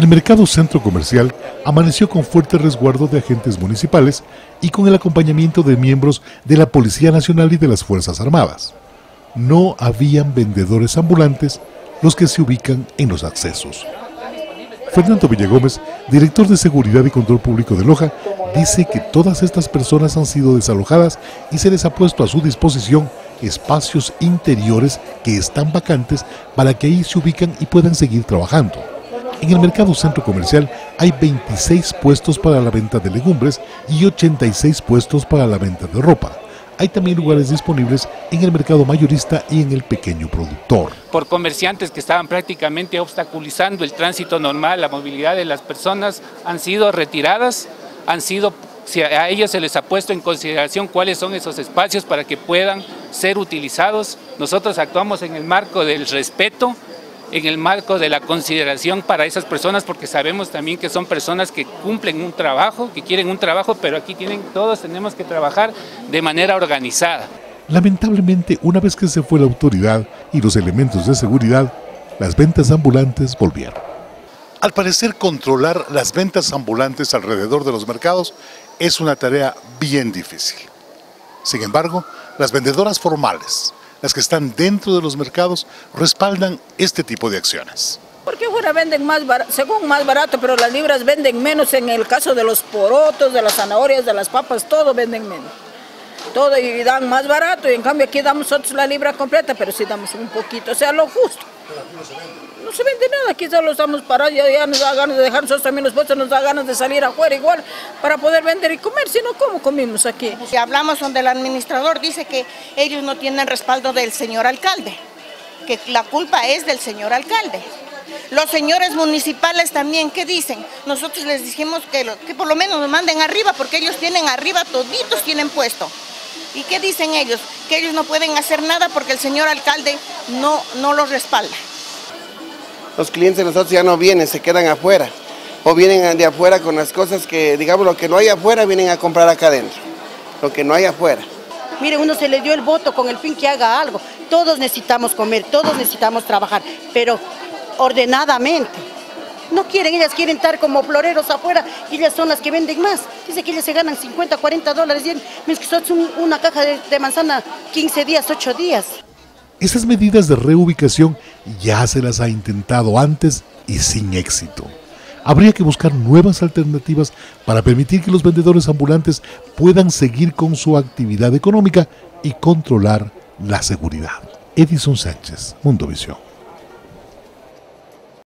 El mercado centro comercial amaneció con fuerte resguardo de agentes municipales y con el acompañamiento de miembros de la Policía Nacional y de las Fuerzas Armadas. No habían vendedores ambulantes los que se ubican en los accesos. Fernando Villagómez, director de Seguridad y Control Público de Loja, dice que todas estas personas han sido desalojadas y se les ha puesto a su disposición espacios interiores que están vacantes para que ahí se ubican y puedan seguir trabajando. En el mercado centro comercial hay 26 puestos para la venta de legumbres y 86 puestos para la venta de ropa. Hay también lugares disponibles en el mercado mayorista y en el pequeño productor. Por comerciantes que estaban prácticamente obstaculizando el tránsito normal, la movilidad de las personas, han sido retiradas, han sido, a ellos se les ha puesto en consideración cuáles son esos espacios para que puedan ser utilizados. Nosotros actuamos en el marco del respeto, en el marco de la consideración para esas personas, porque sabemos también que son personas que cumplen un trabajo, que quieren un trabajo, pero aquí tienen, todos tenemos que trabajar de manera organizada. Lamentablemente, una vez que se fue la autoridad y los elementos de seguridad, las ventas ambulantes volvieron. Al parecer, controlar las ventas ambulantes alrededor de los mercados es una tarea bien difícil. Sin embargo, las vendedoras formales, las que están dentro de los mercados, respaldan este tipo de acciones. Porque fuera venden más barato, según más barato, pero las libras venden menos en el caso de los porotos, de las zanahorias, de las papas, todo venden menos. Todo y dan más barato y en cambio aquí damos nosotros la libra completa, pero sí damos un poquito, o sea, lo justo. No se vende nada, aquí solo estamos parados, ya, ya nos da ganas de dejar nosotros también los puestos, nos da ganas de salir afuera igual para poder vender y comer, si no, ¿cómo comimos aquí? Si hablamos donde el administrador dice que ellos no tienen respaldo del señor alcalde, que la culpa es del señor alcalde. Los señores municipales también, ¿qué dicen? Nosotros les dijimos que, que por lo menos nos manden arriba, porque ellos tienen arriba, toditos tienen puesto. ¿Y qué dicen ellos? Que ellos no pueden hacer nada porque el señor alcalde no, no los respalda los clientes de nosotros ya no vienen, se quedan afuera. O vienen de afuera con las cosas que, digamos, lo que no hay afuera, vienen a comprar acá adentro. Lo que no hay afuera. Mire, uno se le dio el voto con el fin que haga algo. Todos necesitamos comer, todos necesitamos trabajar, pero ordenadamente. No quieren, ellas quieren estar como floreros afuera y ellas son las que venden más. Dice que ellas se ganan 50, 40 dólares. Son una caja de, de manzana 15 días, 8 días. Esas medidas de reubicación ya se las ha intentado antes y sin éxito. Habría que buscar nuevas alternativas para permitir que los vendedores ambulantes puedan seguir con su actividad económica y controlar la seguridad. Edison Sánchez, Mundo Visión.